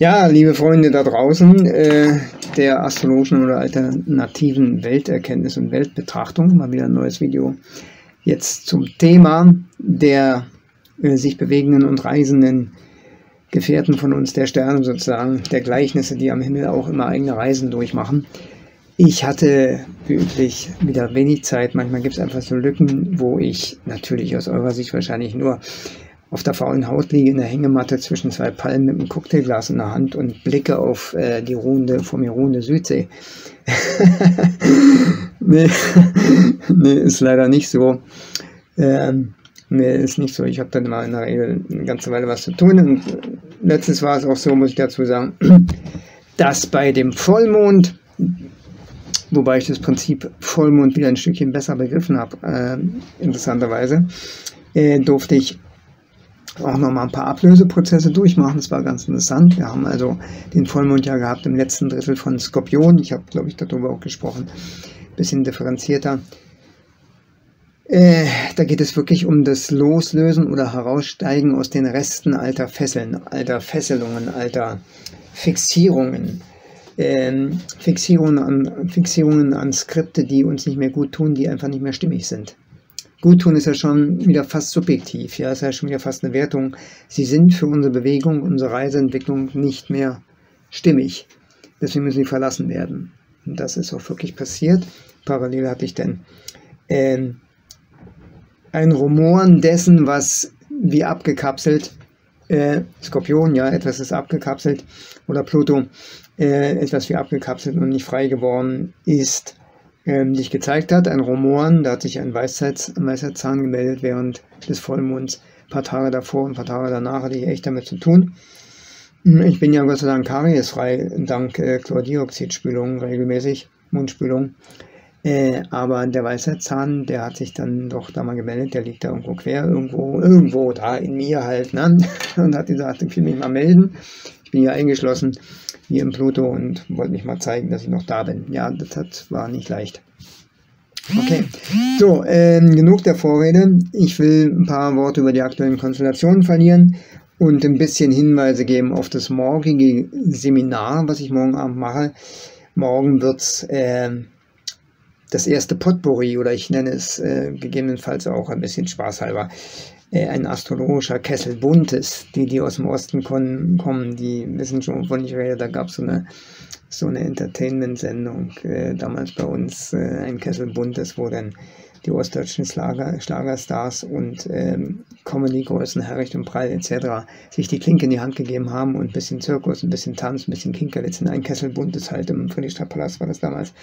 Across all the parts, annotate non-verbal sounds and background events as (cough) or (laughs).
Ja, liebe Freunde da draußen, äh, der astrologischen oder alternativen Welterkenntnis und Weltbetrachtung, mal wieder ein neues Video. Jetzt zum Thema der äh, sich bewegenden und reisenden Gefährten von uns, der Sterne sozusagen, der Gleichnisse, die am Himmel auch immer eigene Reisen durchmachen. Ich hatte wie üblich wieder wenig Zeit. Manchmal gibt es einfach so Lücken, wo ich natürlich aus eurer Sicht wahrscheinlich nur auf der faulen Haut liege in der Hängematte zwischen zwei Palmen mit einem Cocktailglas in der Hand und blicke auf äh, die ruhende, vor mir ruhende Südsee. (laughs) nee, (laughs) nee, ist leider nicht so. Ähm, nee, ist nicht so. Ich habe dann immer in der Regel eine ganze Weile was zu tun. Und letztens war es auch so, muss ich dazu sagen, (clears throat) dass bei dem Vollmond, wobei ich das Prinzip Vollmond wieder ein Stückchen besser begriffen habe, äh, interessanterweise, äh, durfte ich auch nochmal ein paar Ablöseprozesse durchmachen. Das war ganz interessant. Wir haben also den Vollmond ja gehabt im letzten Drittel von Skorpion. Ich habe, glaube ich, darüber auch gesprochen. Bisschen differenzierter. Äh, da geht es wirklich um das Loslösen oder Heraussteigen aus den Resten alter Fesseln, alter Fesselungen, alter Fixierungen. Ähm, Fixierungen, an, Fixierungen an Skripte, die uns nicht mehr gut tun, die einfach nicht mehr stimmig sind. Guttun ist ja schon wieder fast subjektiv, ja, ist ja schon wieder fast eine Wertung. Sie sind für unsere Bewegung, unsere Reiseentwicklung nicht mehr stimmig. Deswegen müssen sie verlassen werden. Und das ist auch wirklich passiert. Parallel hatte ich dann ähm, ein Rumoren dessen, was wie abgekapselt, äh, Skorpion, ja, etwas ist abgekapselt, oder Pluto, äh, etwas wie abgekapselt und nicht frei geworden ist ähm, sich gezeigt hat, ein Rumoren, da hat sich ein Weisheitszahn gemeldet während des Vollmonds. Ein paar Tage davor und ein paar Tage danach hatte ich echt damit zu tun. Hm, ich bin ja Gott sei Dank kariesfrei, dank äh, Chlordioxidspülung regelmäßig, Mundspülung. Äh, aber der Weisheitszahn, der hat sich dann doch da mal gemeldet, der liegt da irgendwo quer, irgendwo, irgendwo da in mir halt, ne? (laughs) Und hat gesagt, ich will mich mal melden. Ich bin hier eingeschlossen hier im Pluto und wollte mich mal zeigen, dass ich noch da bin. Ja, das hat, war nicht leicht. Okay, so, ähm, genug der Vorrede. Ich will ein paar Worte über die aktuellen Konstellationen verlieren und ein bisschen Hinweise geben auf das morgige Seminar, was ich morgen Abend mache. Morgen wird es äh, das erste Potpourri oder ich nenne es äh, gegebenenfalls auch ein bisschen spaßhalber ein astrologischer Kessel Buntes. Die, die aus dem Osten kommen, die wissen schon, wovon ich rede. Da gab es so eine, so eine Entertainment-Sendung äh, damals bei uns, äh, ein Kessel Buntes, wo dann die ostdeutschen Schlager, Schlagerstars und ähm, Comedy-Größen, Herricht und Prall etc. sich die Klinke in die Hand gegeben haben und ein bisschen Zirkus, ein bisschen Tanz, ein bisschen Kinkerlitz in ein Kessel Buntes halt im Friedrichstadtpalast war das damals.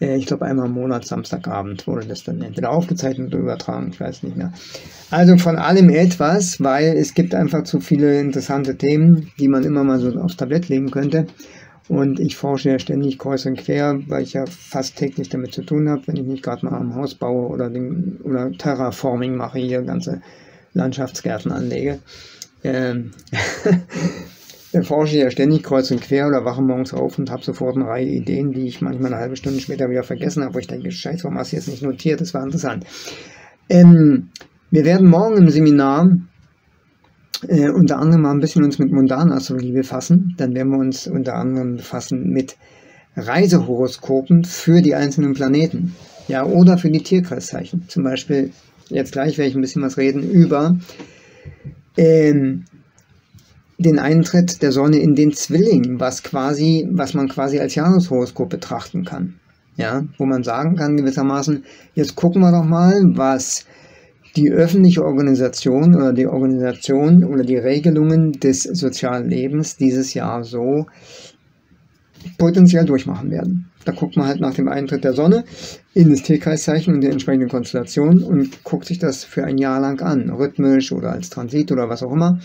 Äh, ich glaube, einmal im Monat, Samstagabend, wurde das dann entweder aufgezeichnet oder übertragen, ich weiß nicht mehr. Also von allem etwas, weil es gibt einfach zu viele interessante Themen, die man immer mal so aufs Tablett legen könnte. Und ich forsche ja ständig kreuz und quer, weil ich ja fast täglich damit zu tun habe, wenn ich nicht gerade mal am Haus baue oder, den, oder Terraforming mache, hier ganze Landschaftsgärten anlege. Ähm (laughs) forsche ja ständig kreuz und quer oder wache morgens auf und habe sofort eine Reihe Ideen, die ich manchmal eine halbe Stunde später wieder vergessen habe, wo ich denke, scheiße, warum hast du jetzt nicht notiert? Das war interessant. Ähm, wir werden morgen im Seminar äh, unter anderem mal ein bisschen uns mit Mundanastrologie befassen. Dann werden wir uns unter anderem befassen mit Reisehoroskopen für die einzelnen Planeten. Ja, oder für die Tierkreiszeichen. Zum Beispiel, jetzt gleich werde ich ein bisschen was reden über ähm, den Eintritt der Sonne in den Zwilling, was quasi, was man quasi als Jahreshoroskop betrachten kann. Ja, wo man sagen kann gewissermaßen, jetzt gucken wir doch mal, was die öffentliche Organisation oder die Organisation oder die Regelungen des sozialen Lebens dieses Jahr so potenziell durchmachen werden. Da guckt man halt nach dem Eintritt der Sonne in das Tierkreiszeichen und die entsprechende Konstellation und guckt sich das für ein Jahr lang an, rhythmisch oder als Transit oder was auch immer.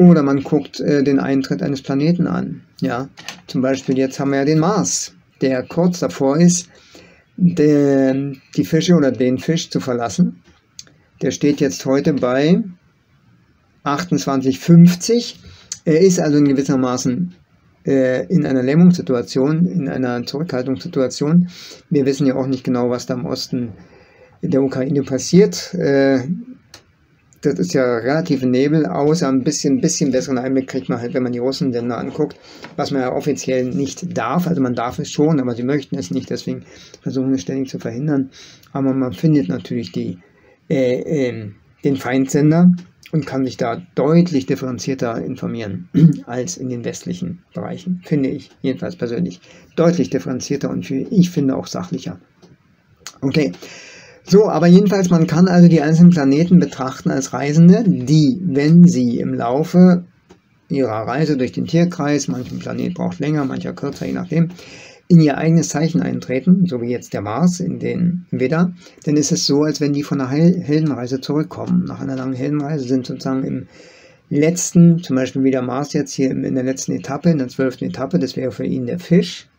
Oder man guckt äh, den Eintritt eines Planeten an. Ja, zum Beispiel jetzt haben wir ja den Mars, der kurz davor ist, der, die Fische oder den Fisch zu verlassen. Der steht jetzt heute bei 28,50. Er ist also in gewissermaßen äh, in einer Lähmungssituation, in einer Zurückhaltungssituation. Wir wissen ja auch nicht genau, was da im Osten der Ukraine passiert. Äh, das ist ja relativ Nebel, außer ein bisschen, bisschen besseren Einblick kriegt man halt, wenn man die Russenländer anguckt, was man ja offiziell nicht darf. Also man darf es schon, aber sie möchten es nicht, deswegen versuchen es ständig zu verhindern. Aber man findet natürlich die, äh, äh, den Feindsender und kann sich da deutlich differenzierter informieren (clears throat) als in den westlichen Bereichen, finde ich, jedenfalls persönlich. Deutlich differenzierter und für, ich finde auch sachlicher. Okay. So, aber jedenfalls, man kann also die einzelnen Planeten betrachten als Reisende, die, wenn sie im Laufe ihrer Reise durch den Tierkreis, manchen Planet braucht länger, mancher kürzer, je nachdem, in ihr eigenes Zeichen eintreten, so wie jetzt der Mars in den Widder, dann ist es so, als wenn die von einer Heldenreise zurückkommen. Nach einer langen Heldenreise sind sozusagen im letzten, zum Beispiel wie der Mars jetzt hier in der letzten Etappe, in der zwölften Etappe, das wäre für ihn der Fisch,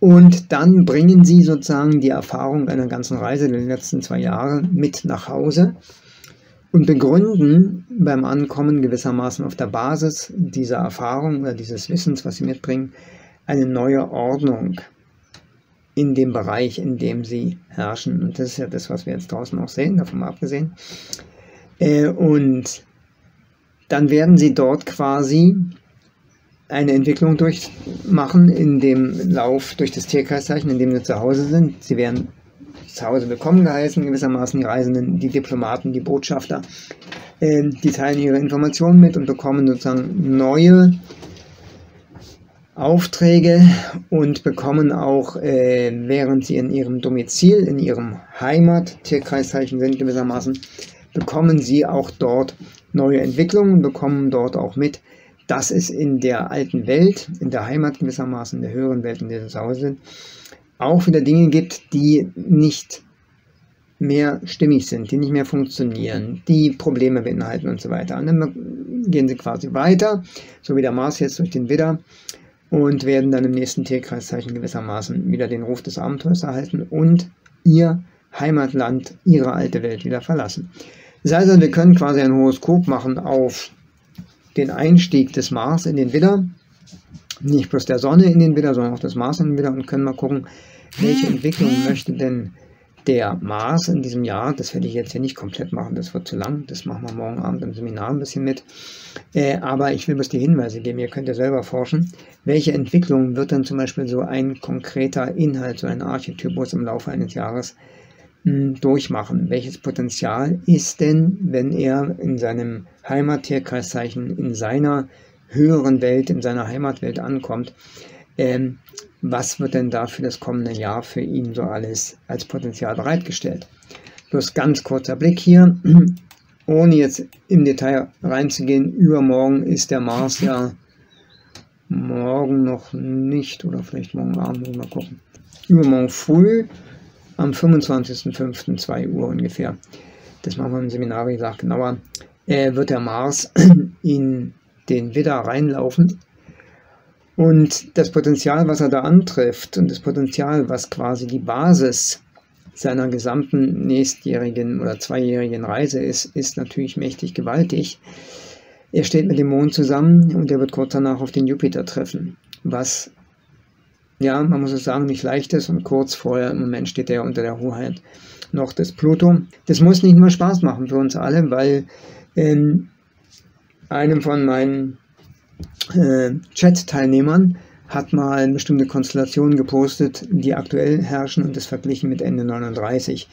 und dann bringen sie sozusagen die Erfahrung einer ganzen Reise der letzten zwei Jahre mit nach Hause und begründen beim Ankommen gewissermaßen auf der Basis dieser Erfahrung oder dieses Wissens, was sie mitbringen, eine neue Ordnung in dem Bereich, in dem sie herrschen. Und das ist ja das, was wir jetzt draußen auch sehen, davon mal abgesehen. Äh, und dann werden sie dort quasi eine Entwicklung durchmachen in dem Lauf durch das Tierkreiszeichen, in dem sie zu Hause sind. Sie werden zu Hause willkommen geheißen, gewissermaßen die Reisenden, die Diplomaten, die Botschafter. Äh, die teilen ihre Informationen mit und bekommen sozusagen neue Aufträge und bekommen auch, äh, während sie in ihrem Domizil, in ihrem Heimat, Tierkreiszeichen sind gewissermaßen, bekommen sie auch dort neue Entwicklungen, bekommen dort auch mit, dass es in der alten Welt, in der Heimat gewissermaßen, in der höheren Welt, in der sie zu Hause sind, auch wieder Dinge gibt, die nicht mehr stimmig sind, die nicht mehr funktionieren, die Probleme beinhalten und so weiter. Und dann gehen sie quasi weiter, so wie der Mars jetzt durch den Widder, und werden dann im nächsten Tierkreiszeichen gewissermaßen wieder den Ruf des Abenteuers erhalten und ihr Heimatland, ihre alte Welt wieder verlassen. Das heißt also, wir können quasi ein Horoskop machen auf den Einstieg des Mars in den Widder, nicht bloß der Sonne in den Widder, sondern auch des Mars in den Widder. Und können mal gucken, welche Entwicklung möchte denn der Mars in diesem Jahr, das werde ich jetzt hier nicht komplett machen, das wird zu lang, das machen wir morgen Abend im Seminar ein bisschen mit, äh, aber ich will bloß die Hinweise geben, ihr könnt ja selber forschen, welche Entwicklung wird dann zum Beispiel so ein konkreter Inhalt, so ein Archetypus im Laufe eines Jahres durchmachen? Welches Potenzial ist denn, wenn er in seinem Heimattierkreiszeichen, in seiner höheren Welt, in seiner Heimatwelt ankommt, ähm, was wird denn da für das kommende Jahr für ihn so alles als Potenzial bereitgestellt. Bloß ganz kurzer Blick hier, ohne jetzt im Detail reinzugehen, übermorgen ist der Mars ja morgen noch nicht oder vielleicht morgen Abend, mal gucken. Übermorgen früh am 25.05. 2 Uhr ungefähr. Das machen wir im Seminar, wie gesagt, genauer. Äh, wird der Mars (clears throat) in den Widder reinlaufen und das Potenzial, was er da antrifft und das Potenzial, was quasi die Basis seiner gesamten nächstjährigen oder zweijährigen Reise ist, ist natürlich mächtig gewaltig. Er steht mit dem Mond zusammen und er wird kurz danach auf den Jupiter treffen, was, ja, man muss es sagen, nicht leicht ist und kurz vorher, im Moment steht er unter der Hoheit noch des Pluto. Das muss nicht nur Spaß machen für uns alle, weil in einem von meinen äh, Chat-Teilnehmern hat mal bestimmte Konstellation gepostet, die aktuell herrschen und das verglichen mit Ende 39.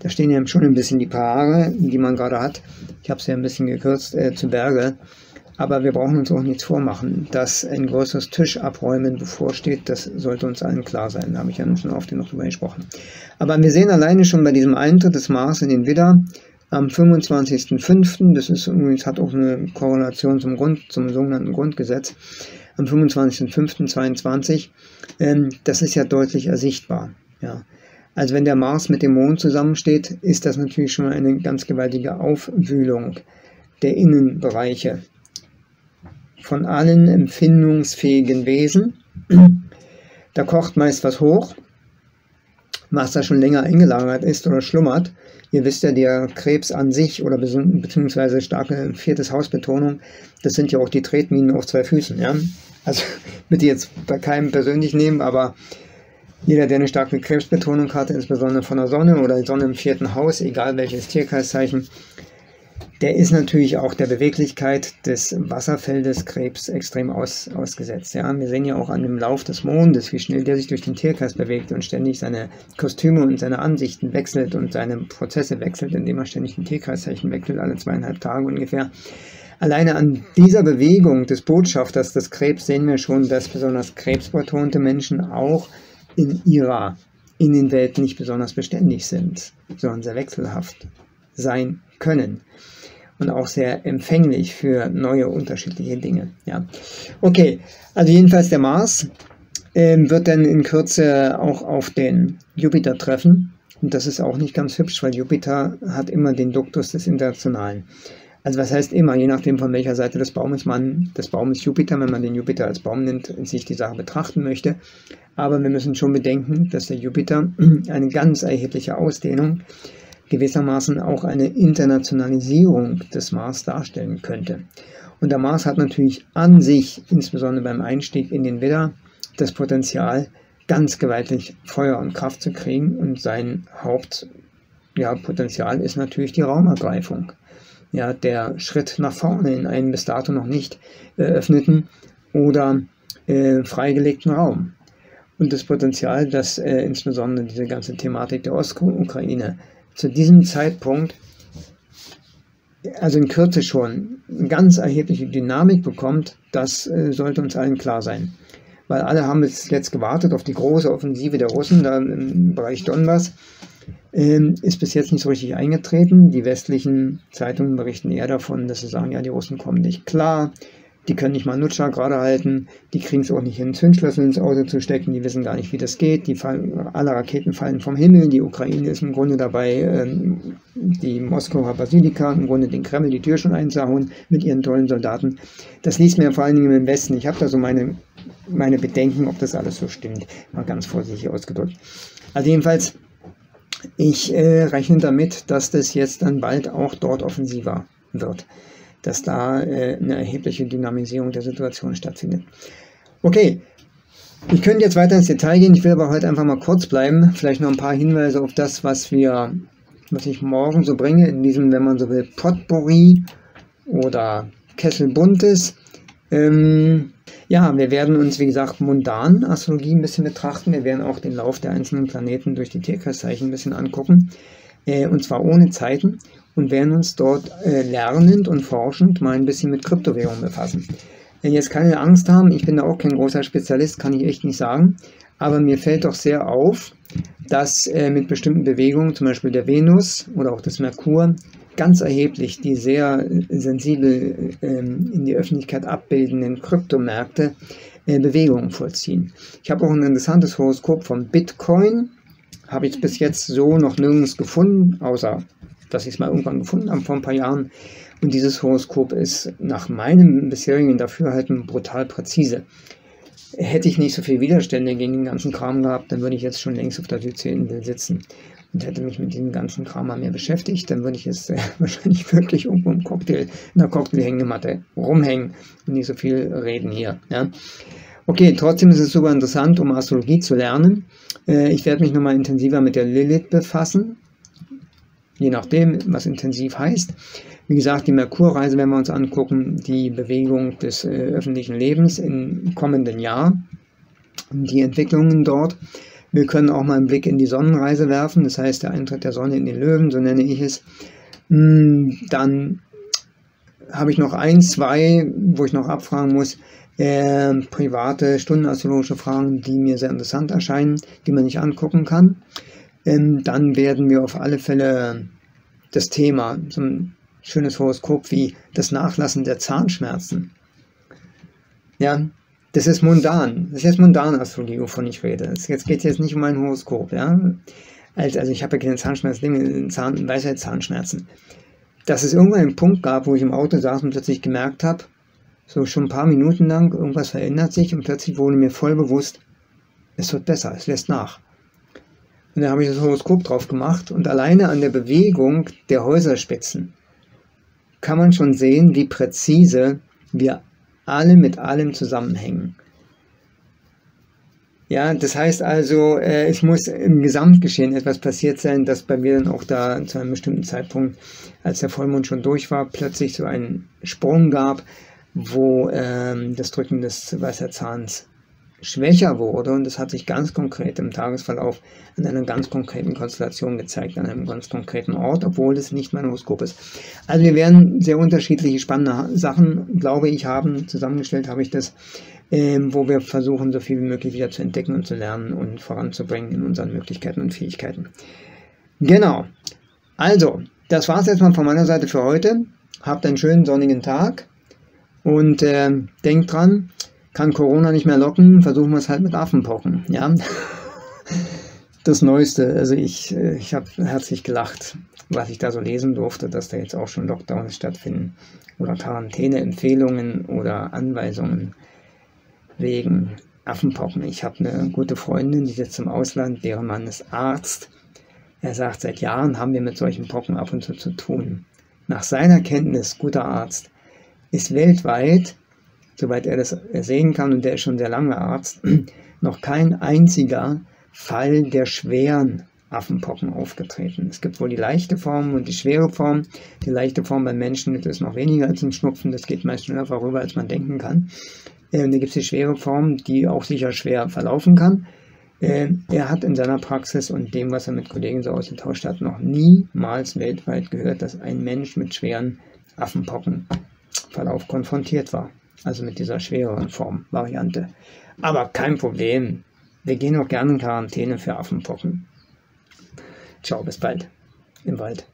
Da stehen ja schon ein bisschen die Paare, die man gerade hat. Ich habe es ja ein bisschen gekürzt äh, zu Berge. Aber wir brauchen uns auch nichts vormachen, dass ein größeres Tischabräumen bevorsteht. Das sollte uns allen klar sein. Da habe ich ja schon oft genug drüber gesprochen. Aber wir sehen alleine schon bei diesem Eintritt des Mars in den Widder, am 25.05., das ist übrigens, hat auch eine Korrelation zum Grund, zum sogenannten Grundgesetz, am 25.05.22, ähm, das ist ja deutlich ersichtbar. Ja. Also wenn der Mars mit dem Mond zusammensteht, ist das natürlich schon eine ganz gewaltige Aufwühlung der Innenbereiche von allen empfindungsfähigen Wesen. Da kocht meist was hoch, was da schon länger eingelagert ist oder schlummert. Ihr wisst ja, der Krebs an sich oder beziehungsweise starke viertes Hausbetonung, das sind ja auch die Tretminen auf zwei Füßen. Ja? Also (laughs) bitte jetzt bei keinem persönlich nehmen, aber jeder, der eine starke Krebsbetonung hatte, insbesondere von der Sonne oder die Sonne im vierten Haus, egal welches Tierkreiszeichen, der ist natürlich auch der Beweglichkeit des Wasserfeldes Krebs extrem aus, ausgesetzt. Ja? Wir sehen ja auch an dem Lauf des Mondes, wie schnell der sich durch den Tierkreis bewegt und ständig seine Kostüme und seine Ansichten wechselt und seine Prozesse wechselt, indem er ständig ein Tierkreiszeichen wechselt, alle zweieinhalb Tage ungefähr. Alleine an dieser Bewegung des Botschafters des Krebs sehen wir schon, dass besonders krebsbetonte Menschen auch in ihrer Innenwelt nicht besonders beständig sind, sondern sehr wechselhaft sein können und auch sehr empfänglich für neue unterschiedliche Dinge. Ja. Okay, also jedenfalls der Mars äh, wird dann in Kürze auch auf den Jupiter treffen. Und das ist auch nicht ganz hübsch, weil Jupiter hat immer den Duktus des Internationalen. Also was heißt immer, je nachdem von welcher Seite des Baumes man, des Baumes Jupiter, wenn man den Jupiter als Baum nimmt, sich die Sache betrachten möchte. Aber wir müssen schon bedenken, dass der Jupiter (clears throat) eine ganz erhebliche Ausdehnung, gewissermaßen auch eine Internationalisierung des Mars darstellen könnte. Und der Mars hat natürlich an sich, insbesondere beim Einstieg in den Widder, das Potenzial, ganz gewaltig Feuer und Kraft zu kriegen. Und sein Hauptpotenzial ja, ist natürlich die Raumergreifung ja, der Schritt nach vorne in einen bis dato noch nicht eröffneten oder äh, freigelegten Raum. Und das Potenzial, dass äh, insbesondere diese ganze Thematik der Ostukraine zu diesem Zeitpunkt, also in Kürze schon, eine ganz erhebliche Dynamik bekommt, das äh, sollte uns allen klar sein. Weil alle haben jetzt gewartet auf die große Offensive der Russen da im Bereich Donbass ähm, ist bis jetzt nicht so richtig eingetreten. Die westlichen Zeitungen berichten eher davon, dass sie sagen, ja, die Russen kommen nicht klar, die können nicht mal Nutscher gerade halten, die kriegen es auch nicht hin, Zündschlüssel ins Auto zu stecken, die wissen gar nicht, wie das geht, die fallen, alle Raketen fallen vom Himmel, die Ukraine ist im Grunde dabei, ähm, die Moskauer Basilika, im Grunde den Kreml die Tür schon einzuhauen mit ihren tollen Soldaten. Das liest mir vor allen Dingen im Westen. Ich habe da so meine, meine Bedenken, ob das alles so stimmt, mal ganz vorsichtig ausgedrückt. Also jedenfalls, ich äh, rechne damit, dass das jetzt dann bald auch dort offensiver wird, dass da äh, eine erhebliche Dynamisierung der Situation stattfindet. Okay, ich könnte jetzt weiter ins Detail gehen, ich will aber heute einfach mal kurz bleiben, vielleicht noch ein paar Hinweise auf das, was wir, was ich morgen so bringe, in diesem, wenn man so will, Potpourri oder Kessel Buntes. Ähm, ja, wir werden uns, wie gesagt, mundan Astrologie ein bisschen betrachten. Wir werden auch den Lauf der einzelnen Planeten durch die Tierkreiszeichen ein bisschen angucken. Äh, und zwar ohne Zeiten. Und werden uns dort äh, lernend und forschend mal ein bisschen mit Kryptowährungen befassen. Wenn jetzt keine Angst haben, ich bin da auch kein großer Spezialist, kann ich echt nicht sagen. Aber mir fällt doch sehr auf, dass äh, mit bestimmten Bewegungen, zum Beispiel der Venus oder auch des Merkur, ganz erheblich die sehr sensibel ähm, in die Öffentlichkeit abbildenden Kryptomärkte äh, Bewegungen vollziehen. Ich habe auch ein interessantes Horoskop von Bitcoin, habe ich bis jetzt so noch nirgends gefunden, außer dass ich es mal irgendwann gefunden habe vor ein paar Jahren. Und dieses Horoskop ist nach meinem bisherigen Dafürhalten brutal präzise. Hätte ich nicht so viele Widerstände gegen den ganzen Kram gehabt, dann würde ich jetzt schon längst auf der Südseeinsel sitzen und hätte mich mit diesem ganzen Kram mal mehr beschäftigt, dann würde ich jetzt äh, (laughs) wahrscheinlich wirklich irgendwo im Cocktail, in der Cocktailhängematte rumhängen und nicht so viel reden hier. Ja. Okay, trotzdem ist es super interessant, um Astrologie zu lernen. Äh, ich werde mich nochmal intensiver mit der Lilith befassen, je nachdem, was intensiv heißt. Wie gesagt, die Merkurreise werden wir uns angucken, die Bewegung des äh, öffentlichen Lebens im kommenden Jahr, die Entwicklungen dort. Wir können auch mal einen Blick in die Sonnenreise werfen, das heißt der Eintritt der Sonne in den Löwen, so nenne ich es. Hm, dann habe ich noch ein, zwei, wo ich noch abfragen muss, äh, private stundenastrologische Fragen, die mir sehr interessant erscheinen, die man nicht angucken kann. Ähm, dann werden wir auf alle Fälle das Thema, so ein schönes Horoskop wie das Nachlassen der Zahnschmerzen. Ja, das ist mundan. Das ist jetzt mundan Astrologie, wovon ich rede. Jetzt geht es jetzt nicht um mein Horoskop, ja. Also, also ich habe ja keine Zahnschmerzen, Zahn, Weisheitszahnschmerzen. Dass es irgendwann einen Punkt gab, wo ich im Auto saß und plötzlich gemerkt habe, so schon ein paar Minuten lang, irgendwas verändert sich und plötzlich wurde mir voll bewusst, es wird besser, es lässt nach. Und dann habe ich das Horoskop drauf gemacht und alleine an der Bewegung der Häuserspitzen kann man schon sehen, wie präzise wir alle mit allem zusammenhängen. Ja, das heißt also, äh, es muss im Gesamtgeschehen etwas passiert sein, dass bei mir dann auch da zu einem bestimmten Zeitpunkt, als der Vollmond schon durch war, plötzlich so einen Sprung gab, wo ähm, das Drücken des Wasserzahns schwächer wurde und das hat sich ganz konkret im Tagesverlauf an einer ganz konkreten Konstellation gezeigt, an einem ganz konkreten Ort, obwohl es nicht mein Horoskop ist. Also wir werden sehr unterschiedliche spannende Sachen, glaube ich, haben. Zusammengestellt habe ich das, ähm, wo wir versuchen, so viel wie möglich wieder zu entdecken und zu lernen und voranzubringen in unseren Möglichkeiten und Fähigkeiten. Genau. Also, das war es erstmal von meiner Seite für heute. Habt einen schönen sonnigen Tag und äh, denkt dran, kann Corona nicht mehr locken, versuchen wir es halt mit Affenpocken. Ja? (laughs) Das Neueste, also ich, äh, ich habe herzlich gelacht, was ich da so lesen durfte, dass da jetzt auch schon Lockdowns stattfinden oder Quarantäneempfehlungen oder Anweisungen wegen Affenpocken. Ich habe eine gute Freundin, die sitzt im Ausland, deren Mann ist Arzt. Er sagt, seit Jahren haben wir mit solchen Pocken ab und zu zu tun. Nach seiner Kenntnis, guter Arzt, ist weltweit soweit er das sehen kann, und der ist schon sehr lange Arzt, (clears throat) noch kein einziger Fall der schweren Affenpocken aufgetreten. Es gibt wohl die leichte Form und die schwere Form. Die leichte Form beim Menschen ist noch weniger als ein Schnupfen, das geht meist schneller vorüber, als man denken kann. Äh, da gibt es die schwere Form, die auch sicher schwer verlaufen kann. Äh, er hat in seiner Praxis und dem, was er mit Kollegen so ausgetauscht hat, noch niemals weltweit gehört, dass ein Mensch mit schweren Affenpockenverlauf konfrontiert war also mit dieser schwereren Form-Variante. Aber kein Problem. Wir gehen auch gerne in Quarantäne für Affenpocken. Ciao, bis bald im Wald.